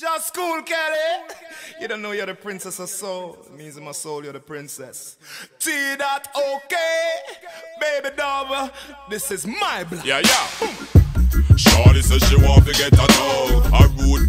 Just cool, Kelly. You don't know you're the princess of soul. It means in my soul you're the princess. T that okay, baby dove. This is my blood. Yeah, yeah. Shorty says she want to get a dog. A rude